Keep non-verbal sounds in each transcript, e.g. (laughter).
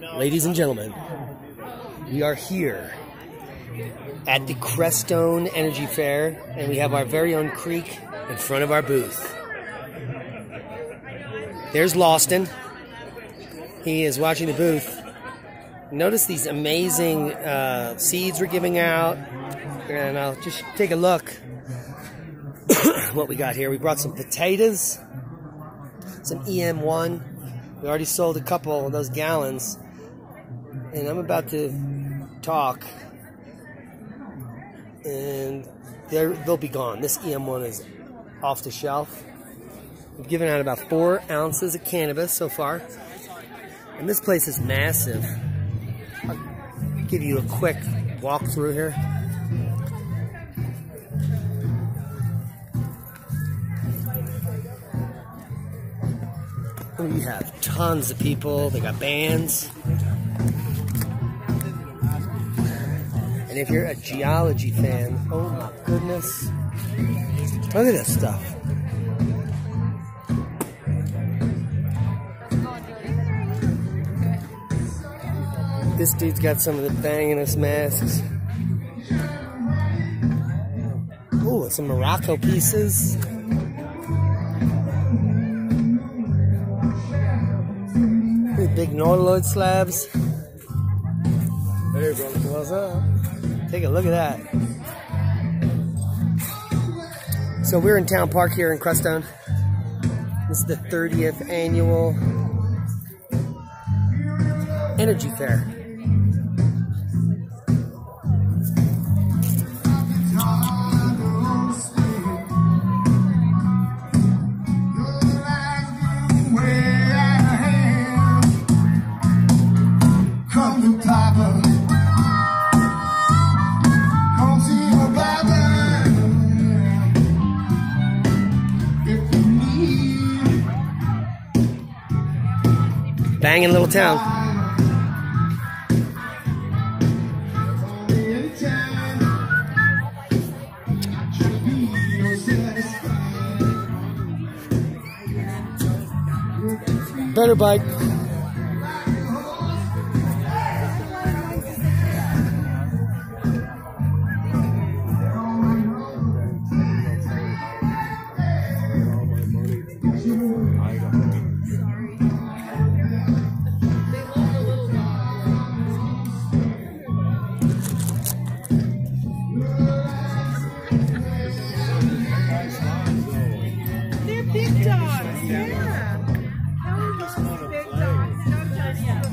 ladies and gentlemen, we are here at the Crestone Energy Fair, and we have our very own creek in front of our booth. There's Lawston. He is watching the booth. Notice these amazing uh, seeds we're giving out, and I'll just take a look (coughs) what we got here. We brought some potatoes, some EM1. We already sold a couple of those gallons, and I'm about to talk, and they'll be gone. This EM1 is off the shelf. We've given out about four ounces of cannabis so far, and this place is massive. I'll give you a quick walk through here. We have tons of people. They got bands. And if you're a geology fan, oh my goodness. Look at this stuff. This dude's got some of the bangingest masks. Ooh, some Morocco pieces. Big nautiloid slabs. Hey, brother, what's up? Take a look at that. So we're in Town Park here in Crestone. This is the 30th annual Energy Fair. Banging little town. Better bike. Dogs. Yeah. How big dogs? Don't touch them.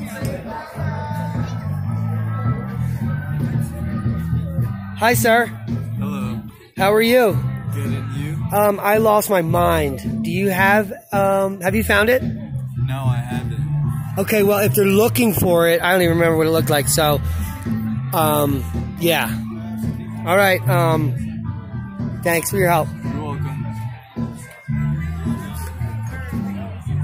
Hi, sir. Hello. How are you? Good and you? Um, I lost my mind. Do you have, um, have you found it? No, I haven't. Okay, well, if they're looking for it, I don't even remember what it looked like. So, um, yeah. All right. Um, thanks for your help.